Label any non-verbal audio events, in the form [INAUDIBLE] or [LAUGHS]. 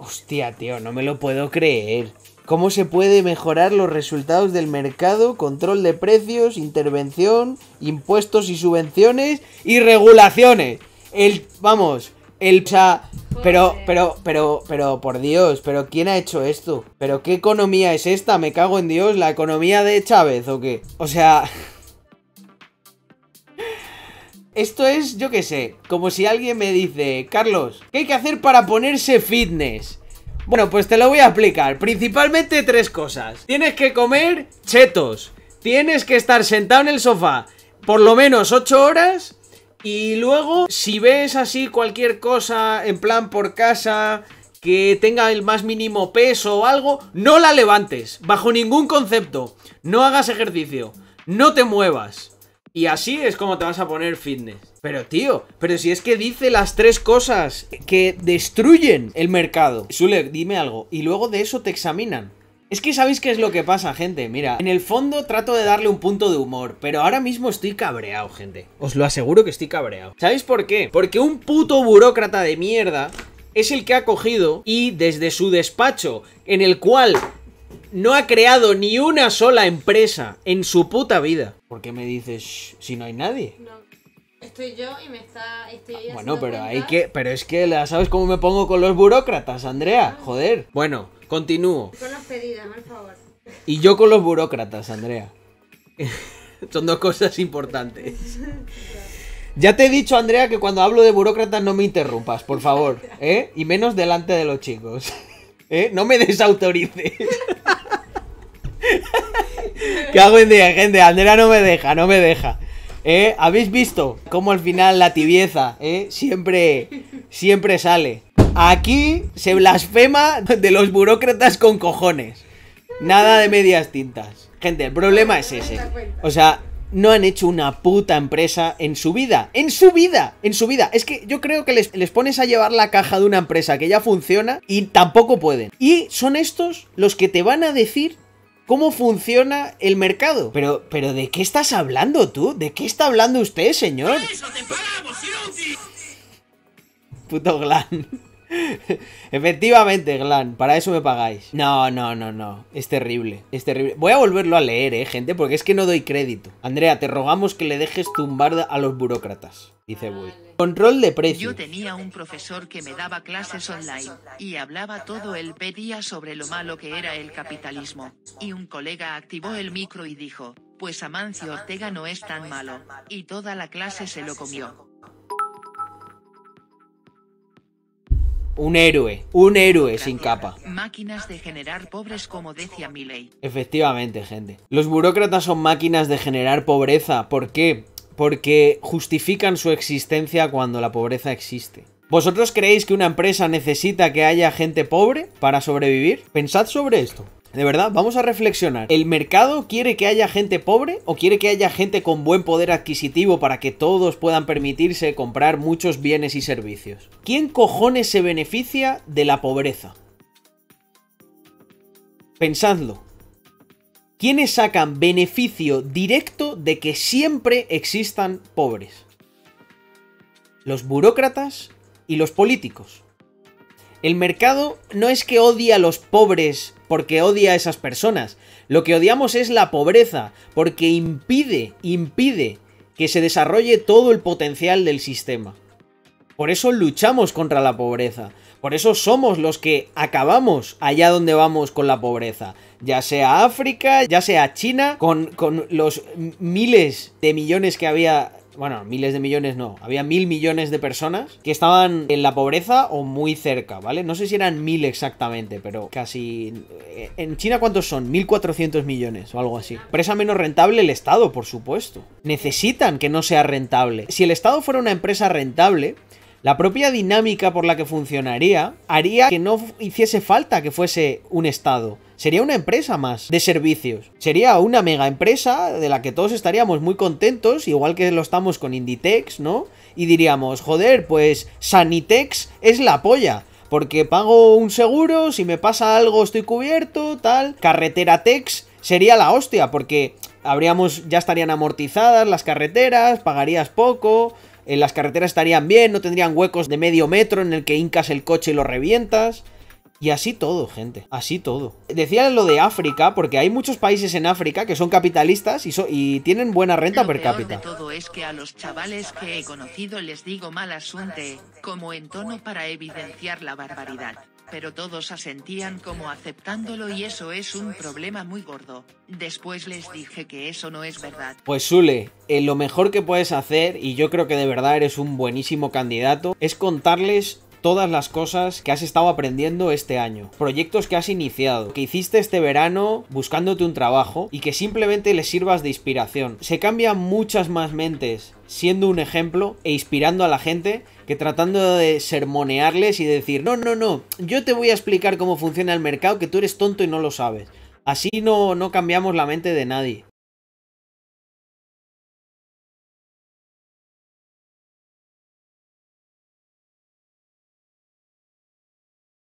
Hostia, tío, no me lo puedo creer. ¿Cómo se puede mejorar los resultados del mercado? Control de precios, intervención, impuestos y subvenciones y regulaciones. El, vamos, el, o sea, pero, pero, pero, pero, por Dios, pero ¿quién ha hecho esto? ¿Pero qué economía es esta? Me cago en Dios, ¿la economía de Chávez o qué? O sea... [LAUGHS] Esto es, yo qué sé, como si alguien me dice, Carlos, ¿qué hay que hacer para ponerse fitness? Bueno, pues te lo voy a explicar. Principalmente tres cosas. Tienes que comer chetos. Tienes que estar sentado en el sofá por lo menos 8 horas. Y luego, si ves así cualquier cosa en plan por casa que tenga el más mínimo peso o algo, no la levantes. Bajo ningún concepto. No hagas ejercicio. No te muevas. Y así es como te vas a poner fitness. Pero tío, pero si es que dice las tres cosas que destruyen el mercado. Sule, dime algo. Y luego de eso te examinan. Es que sabéis qué es lo que pasa, gente. Mira, en el fondo trato de darle un punto de humor, pero ahora mismo estoy cabreado, gente. Os lo aseguro que estoy cabreado. ¿Sabéis por qué? Porque un puto burócrata de mierda es el que ha cogido y desde su despacho, en el cual no ha creado ni una sola empresa en su puta vida. ¿Por qué me dices si no hay nadie? No. Estoy yo y me está. Estoy Bueno, pero hay que. Pero es que la sabes cómo me pongo con los burócratas, Andrea. Joder. Bueno, continúo. Con las pedidas, por favor. Y yo con los burócratas, Andrea. [LAUGHS] Son dos cosas importantes. Ya te he dicho, Andrea, que cuando hablo de burócratas no me interrumpas, por favor. ¿Eh? Y menos delante de los chicos. [LAUGHS] ¿Eh? No me desautorices. [LAUGHS] [LAUGHS] ¿Qué hago en día, gente? Andrea no me deja, no me deja. ¿Eh? ¿Habéis visto cómo al final la tibieza ¿eh? siempre, siempre sale? Aquí se blasfema de los burócratas con cojones. Nada de medias tintas. Gente, el problema es ese. O sea, no han hecho una puta empresa en su vida. En su vida. En su vida. Es que yo creo que les, les pones a llevar la caja de una empresa que ya funciona y tampoco pueden. Y son estos los que te van a decir cómo funciona el mercado. Pero, pero ¿de qué estás hablando tú? ¿De qué está hablando usted, señor? Puto Glan. [LAUGHS] Efectivamente, Glan, para eso me pagáis. No, no, no, no. Es terrible, es terrible. Voy a volverlo a leer, eh, gente, porque es que no doy crédito. Andrea, te rogamos que le dejes tumbar a los burócratas. Dice Bui. Control de precios. Yo tenía un profesor que me daba clases online, y hablaba todo el día sobre lo malo que era el capitalismo, y un colega activó el micro y dijo, pues Amancio Ortega no es tan malo, y toda la clase se lo comió. Un héroe, un héroe sin capa. Máquinas de generar pobres como decía Milei. Efectivamente, gente. Los burócratas son máquinas de generar pobreza. ¿Por qué? Porque justifican su existencia cuando la pobreza existe. ¿Vosotros creéis que una empresa necesita que haya gente pobre para sobrevivir? Pensad sobre esto. De verdad, vamos a reflexionar. ¿El mercado quiere que haya gente pobre o quiere que haya gente con buen poder adquisitivo para que todos puedan permitirse comprar muchos bienes y servicios? ¿Quién cojones se beneficia de la pobreza? Pensadlo. ¿Quiénes sacan beneficio directo de que siempre existan pobres? Los burócratas y los políticos. El mercado no es que odie a los pobres porque odia a esas personas. Lo que odiamos es la pobreza, porque impide, impide que se desarrolle todo el potencial del sistema. Por eso luchamos contra la pobreza. Por eso somos los que acabamos allá donde vamos con la pobreza. Ya sea África, ya sea China, con, con los miles de millones que había bueno, miles de millones no, había mil millones de personas que estaban en la pobreza o muy cerca, ¿vale? No sé si eran mil exactamente, pero casi... eh, ¿En China cuántos son? 1.400 millones o algo así. Empresa menos rentable el Estado, por supuesto. Necesitan que no sea rentable. Si el Estado fuera una empresa rentable, la propia dinámica por la que funcionaría haría que no hiciese falta que fuese un Estado. Sería una empresa más de servicios. Sería una mega empresa de la que todos estaríamos muy contentos, igual que lo estamos con Inditex, ¿no? Y diríamos, joder, pues Sanitex es la polla. Porque pago un seguro, si me pasa algo estoy cubierto, tal. Carretera Tex sería la hostia, porque habríamos, ya estarían amortizadas las carreteras, pagarías poco, eh, las carreteras estarían bien, no tendrían huecos de medio metro en el que hincas el coche y lo revientas. Y así todo, gente, así todo. Decía lo de África, porque hay muchos países en África que son capitalistas y, so- y tienen buena renta Lo per peor cápita. de todo es que a los chavales que he conocido les digo mal asunte, como en tono para evidenciar la barbaridad. Pero todos asentían como aceptándolo y eso es un problema muy gordo. Después les dije que eso no es verdad. Pues Sule, eh, lo mejor que puedes hacer, y yo creo que de verdad eres un buenísimo candidato, es contarles todas las cosas que has estado aprendiendo este año, proyectos que has iniciado, que hiciste este verano buscándote un trabajo y que simplemente les sirvas de inspiración. Se cambian muchas más mentes siendo un ejemplo e inspirando a la gente que tratando de sermonearles y decir, no, no, no, yo te voy a explicar cómo funciona el mercado, que tú eres tonto y no lo sabes. Así no, no cambiamos la mente de nadie.